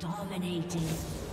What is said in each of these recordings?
Dominating.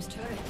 Team's turret.